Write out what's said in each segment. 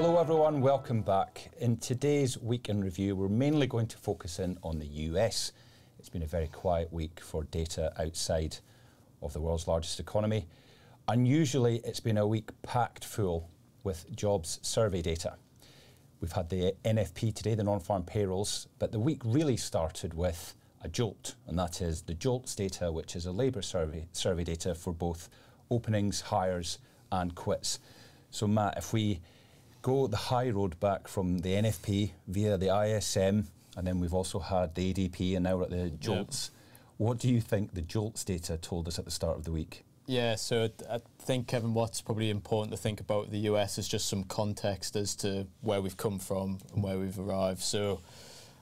Hello, everyone. Welcome back. In today's week in review, we're mainly going to focus in on the US. It's been a very quiet week for data outside of the world's largest economy. Unusually, it's been a week packed full with jobs survey data. We've had the NFP today, the non farm payrolls, but the week really started with a JOLT, and that is the JOLTS data, which is a labour survey, survey data for both openings, hires, and quits. So, Matt, if we go the high road back from the NFP via the ISM, and then we've also had the ADP, and now we're at the JOLTS. What do you think the JOLTS data told us at the start of the week? Yeah, so I think, Kevin, what's probably important to think about the US is just some context as to where we've come from and where we've arrived. So,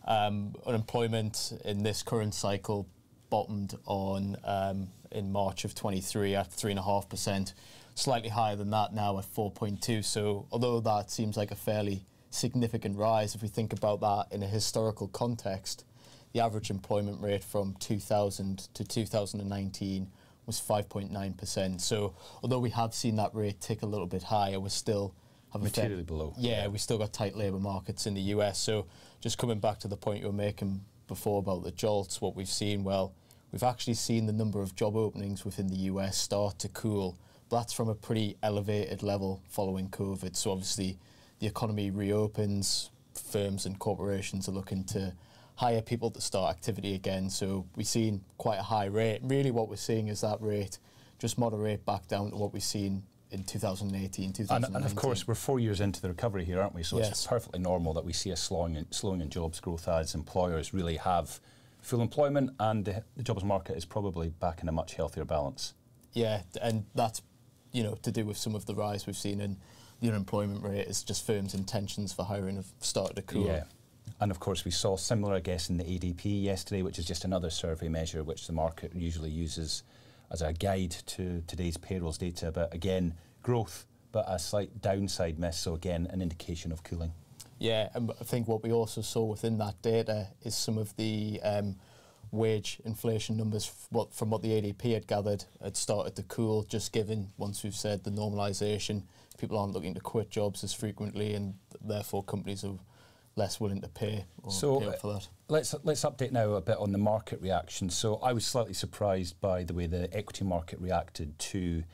um, unemployment in this current cycle bottomed on um, in March of 23 at 3.5% slightly higher than that now at 4.2. So although that seems like a fairly significant rise, if we think about that in a historical context, the average employment rate from 2000 to 2019 was 5.9%. So although we have seen that rate tick a little bit higher, we're still have materially below. Yeah, yeah, we still got tight labour markets in the US. So just coming back to the point you were making before about the jolts, what we've seen, well, we've actually seen the number of job openings within the US start to cool that's from a pretty elevated level following COVID. So obviously, the economy reopens, firms and corporations are looking to hire people to start activity again. So we've seen quite a high rate. Really, what we're seeing is that rate just moderate back down to what we've seen in 2018, 2019. And, and, of course, we're four years into the recovery here, aren't we? So yes. it's perfectly normal that we see a slowing in, slowing in jobs growth as employers really have full employment and the, the jobs market is probably back in a much healthier balance. Yeah, and that's you know, to do with some of the rise we've seen in the unemployment rate is just firms' intentions for hiring have started to cool. Yeah. And of course, we saw similar, I guess, in the ADP yesterday, which is just another survey measure which the market usually uses as a guide to today's payrolls data. But again, growth, but a slight downside miss. So again, an indication of cooling. Yeah, and I think what we also saw within that data is some of the um, wage inflation numbers what, from what the ADP had gathered had started to cool, just given, once we've said the normalisation, people aren't looking to quit jobs as frequently and therefore companies are less willing to pay so pay for that. Uh, let's let's update now a bit on the market reaction. So I was slightly surprised by the way the equity market reacted to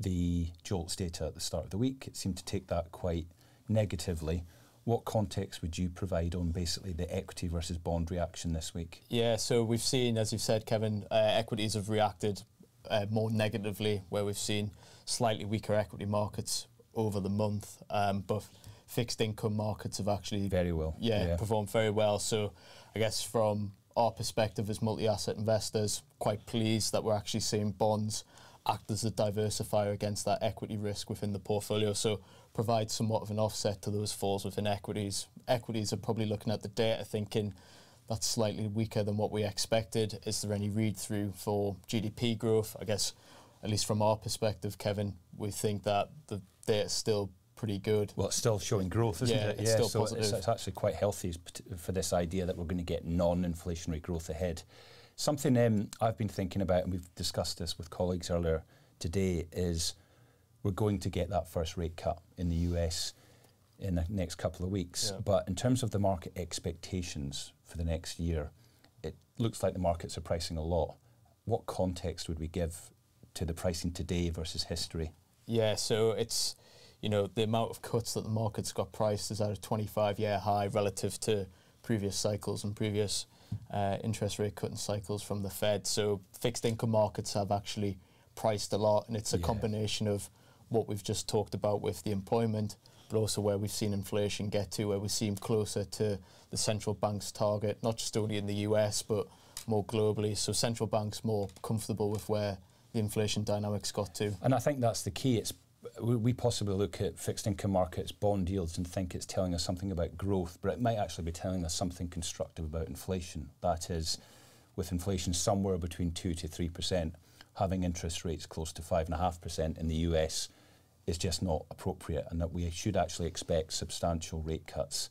the JOLTS data at the start of the week. It seemed to take that quite negatively. What context would you provide on basically the equity versus bond reaction this week? Yeah, so we've seen, as you've said, Kevin, uh, equities have reacted uh, more negatively, where we've seen slightly weaker equity markets over the month, um, but fixed income markets have actually very well, yeah, yeah, performed very well. So, I guess from our perspective as multi-asset investors, quite pleased that we're actually seeing bonds act as a diversifier against that equity risk within the portfolio. So provide somewhat of an offset to those falls within equities. Equities are probably looking at the data thinking that's slightly weaker than what we expected. Is there any read through for GDP growth? I guess, at least from our perspective, Kevin, we think that the data is still pretty good. Well, it's still showing growth, isn't yeah, it? It's yeah, still so positive. It's, it's actually quite healthy for this idea that we're going to get non-inflationary growth ahead. Something um, I've been thinking about, and we've discussed this with colleagues earlier today, is we're going to get that first rate cut in the US in the next couple of weeks. Yeah. But in terms of the market expectations for the next year, it looks like the markets are pricing a lot. What context would we give to the pricing today versus history? Yeah, so it's you know the amount of cuts that the market's got priced is at a 25 year high relative to previous cycles and previous uh, interest rate cutting cycles from the Fed. So fixed income markets have actually priced a lot, and it's a yeah. combination of what we've just talked about with the employment, but also where we've seen inflation get to, where we seem closer to the central bank's target, not just only in the US, but more globally. So central banks more comfortable with where the inflation dynamics got to. And I think that's the key. It's we possibly look at fixed income markets, bond yields, and think it's telling us something about growth, but it might actually be telling us something constructive about inflation. That is, with inflation somewhere between 2 to 3%, having interest rates close to 5.5% in the US is just not appropriate, and that we should actually expect substantial rate cuts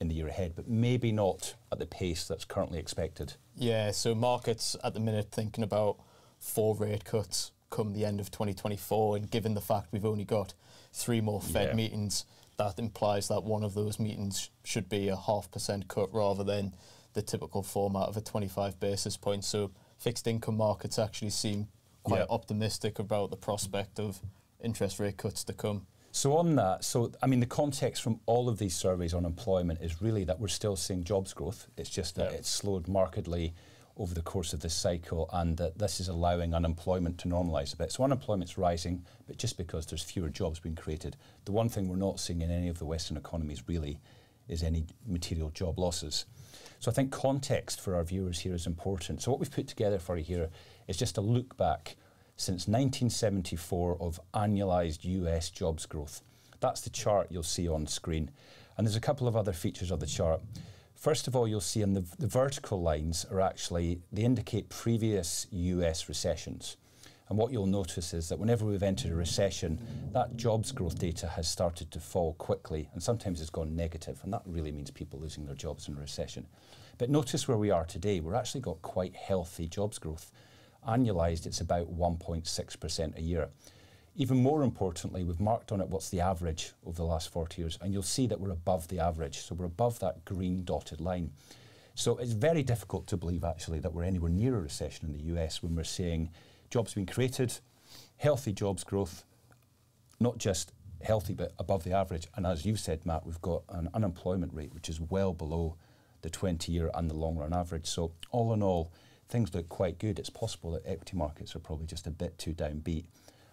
in the year ahead, but maybe not at the pace that's currently expected. Yeah, so markets at the minute thinking about four rate cuts come the end of 2024, and given the fact we've only got three more Fed yeah. meetings, that implies that one of those meetings should be a half percent cut rather than the typical format of a 25 basis point. So fixed income markets actually seem quite optimistic about the prospect of interest rate cuts to come. So on that, so I mean, the context from all of these surveys on employment is really that we're still seeing jobs growth. It's just that it's slowed markedly over the course of this cycle, and that this is allowing unemployment to normalise a bit. So unemployment's rising, but just because there's fewer jobs being created. The one thing we're not seeing in any of the Western economies really is any material job losses. So I think context for our viewers here is important. So what we've put together for you here is just a look back since 1974 of annualized US jobs growth. That's the chart you'll see on screen. And there's a couple of other features of the chart. First of all, you'll see in the, the vertical lines are actually, they indicate previous US recessions. And what you'll notice is that whenever we've entered a recession, that jobs growth data has started to fall quickly and sometimes it's gone negative, and that really means people losing their jobs in a recession. But notice where we are today. We've actually got quite healthy jobs growth annualized, it's about 1.6% a year. Even more importantly, we've marked on it what's the average over the last 40 years, and you'll see that we're above the average. So we're above that green dotted line. So it's very difficult to believe actually that we're anywhere near a recession in the US when we're seeing jobs being created, healthy jobs growth, not just healthy but above the average. And as you said, Matt, we've got an unemployment rate which is well below the 20 year and the long run average. So all in all, things look quite good. It's possible that equity markets are probably just a bit too downbeat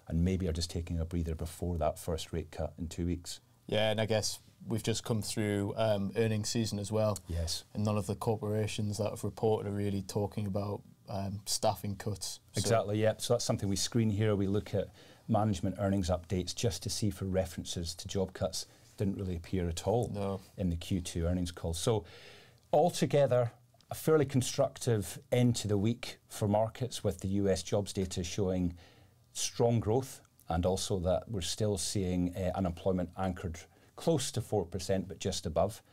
and maybe are just taking a breather before that first rate cut in two weeks. Yeah, and I guess we've just come through um, earnings season as well. Yes. And none of the corporations that have reported are really talking about um, staffing cuts. Exactly, so yeah. So that's something we screen here. We look at management earnings updates just to see for references to job cuts. Didn't really appear at all no. in the Q2 earnings call. So altogether, a fairly constructive end to the week for markets with the US jobs data showing strong growth and also that we're still seeing uh, unemployment anchored close to 4% but just above.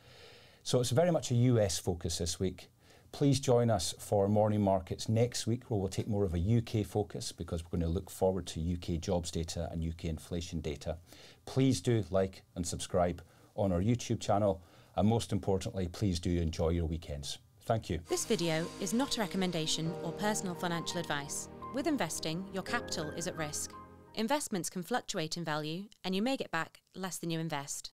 So it's very much a US focus this week. Please join us for morning markets next week where we'll take more of a UK focus because we're going to look forward to UK jobs data and UK inflation data. Please do like and subscribe on our YouTube channel and most importantly, please do enjoy your weekends. Thank you. This video is not a recommendation or personal financial advice. With investing, your capital is at risk. Investments can fluctuate in value and you may get back less than you invest.